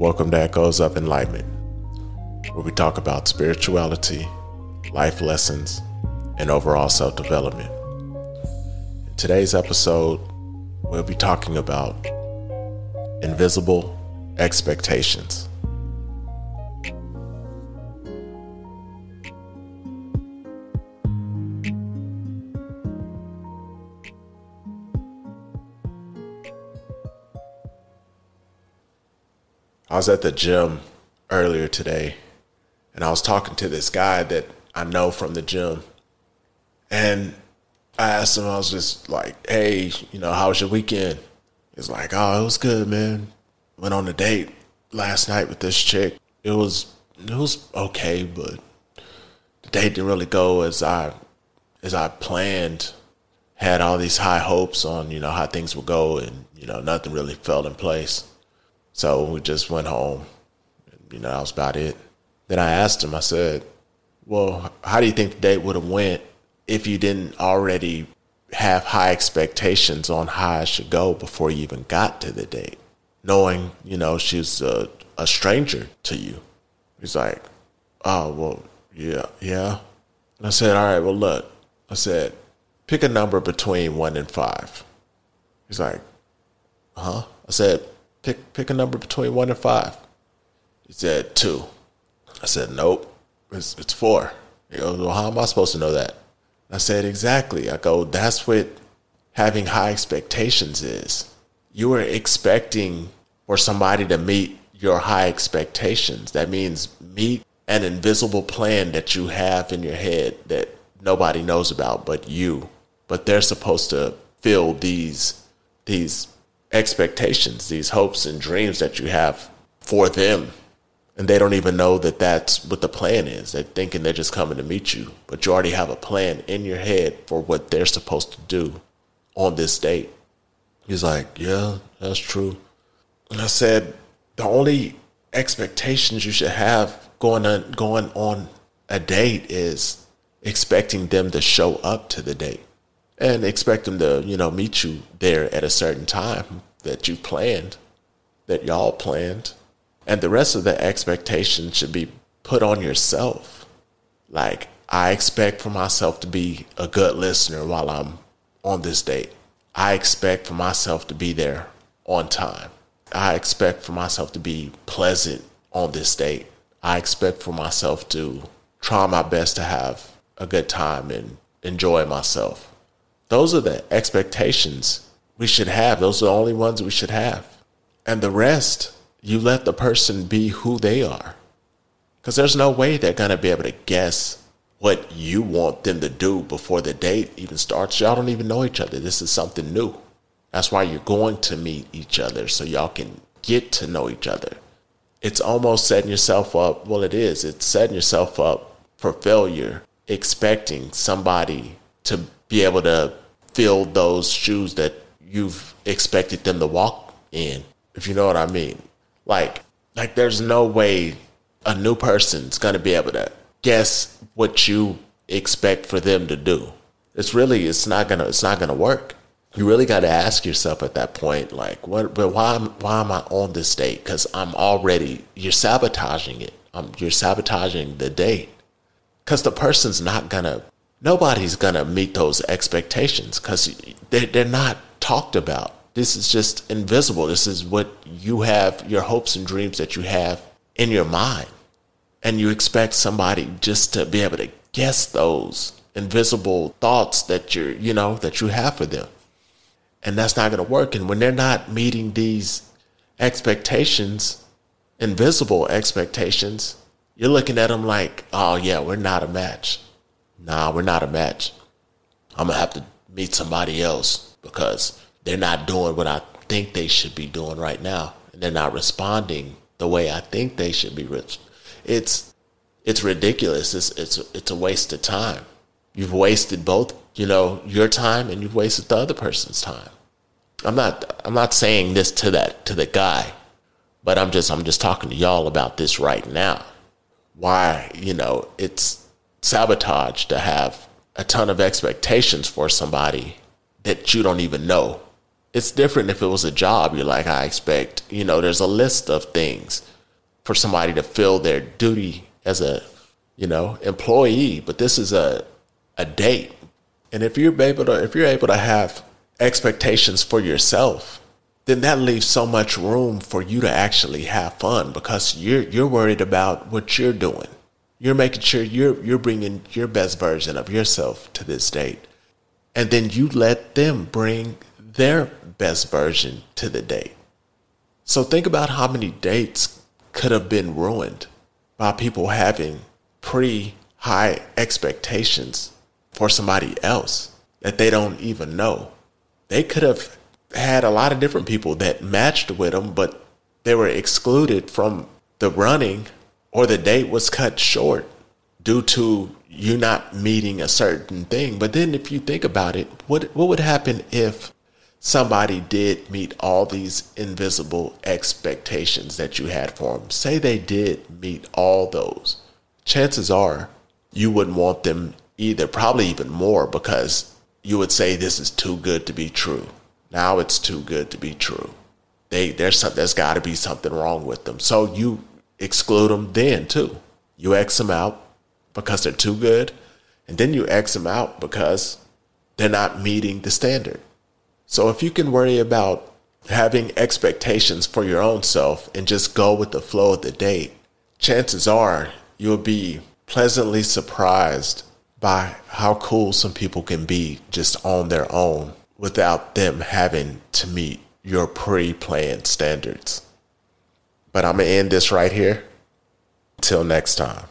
Welcome to Echoes of Enlightenment, where we talk about spirituality, life lessons, and overall self development. In today's episode, we'll be talking about invisible expectations. I was at the gym earlier today and I was talking to this guy that I know from the gym. And I asked him, I was just like, hey, you know, how was your weekend? He's like, oh, it was good, man. Went on a date last night with this chick. It was it was okay, but the date didn't really go as I as I planned. Had all these high hopes on, you know, how things would go and, you know, nothing really fell in place. So we just went home. You know, that was about it. Then I asked him, I said, Well, how do you think the date would have went if you didn't already have high expectations on how it should go before you even got to the date? Knowing, you know, she's a, a stranger to you. He's like, Oh, well, yeah, yeah. And I said, All right, well, look, I said, pick a number between one and five. He's like, Huh? I said, Pick pick a number between one and five. He said two. I said, Nope. It's it's four. He goes, Well, how am I supposed to know that? I said, Exactly. I go, that's what having high expectations is. You are expecting for somebody to meet your high expectations. That means meet an invisible plan that you have in your head that nobody knows about but you. But they're supposed to fill these these expectations, these hopes and dreams that you have for them. And they don't even know that that's what the plan is. They're thinking they're just coming to meet you, but you already have a plan in your head for what they're supposed to do on this date. He's like, Yeah, that's true. And I said, The only expectations you should have going on, going on a date is expecting them to show up to the date and expect them to, you know, meet you there at a certain time that you planned, that y'all planned. And the rest of the expectations should be put on yourself. Like, I expect for myself to be a good listener while I'm on this date. I expect for myself to be there on time. I expect for myself to be pleasant on this date. I expect for myself to try my best to have a good time and enjoy myself. Those are the expectations we should have. Those are the only ones we should have. And the rest, you let the person be who they are. Because there's no way they're going to be able to guess what you want them to do before the date even starts. Y'all don't even know each other. This is something new. That's why you're going to meet each other so y'all can get to know each other. It's almost setting yourself up. Well, it is. It's setting yourself up for failure, expecting somebody to be able to fill those shoes that you've expected them to walk in, if you know what I mean. Like, like there's no way a new person's gonna be able to guess what you expect for them to do. It's really, it's not gonna, it's not gonna work. You really got to ask yourself at that point, like, what, but why, why am I on this date? Because I'm already, you're sabotaging it. Um, you're sabotaging the date. Because the person's not gonna nobody's to meet those expectations because they're, they're not talked about. This is just invisible. This is what you have, your hopes and dreams that you have in your mind. And you expect somebody just to be able to guess those invisible thoughts that you're, you know, that you have for them. And that's not going to work. And when they're not meeting these expectations, invisible expectations, you're looking at them like, oh, yeah, we're not a match nah, we're not a match. I'm gonna have to meet somebody else because they're not doing what I think they should be doing right now, and they're not responding the way I think they should be. It's it's ridiculous. It's it's it's a waste of time. You've wasted both, you know, your time and you've wasted the other person's time. I'm not I'm not saying this to that to the guy, but I'm just I'm just talking to y'all about this right now. Why, you know, it's sabotage to have a ton of expectations for somebody that you don't even know. It's different if it was a job. You're like, I expect, you know, there's a list of things. for somebody to fill their duty as a, you know, employee, but this is a a date. And if you're able to if you're able to have expectations for yourself, then that leaves so much room for you to actually have fun because you're you're worried about what you're doing. You're making sure you're you're bringing your best version of yourself to this date. And then you let them bring their best version to the date. So think about how many dates could have been ruined by people having pretty high expectations for somebody else that they don't even know. They could have had a lot of different people that matched with them, but they were excluded from the running or the date was cut short due to you not meeting a certain thing. But then if you think about it, what what would happen if somebody did meet all these invisible expectations that you had for them? Say they did meet all those. Chances are you wouldn't want them either, probably even more because you would say this is too good to be true. Now it's too good to be true. They there's some, there's got to be something wrong with them. So you exclude them then too. You X them out because they're too good, and then you X them out because they're not meeting the standard. So if you can worry about having expectations for your own self and just go with the flow of the date, chances are you'll be pleasantly surprised by how cool some people can be just on their own without them having to meet your pre planned standards. But I'm going to end this right here. Until next time.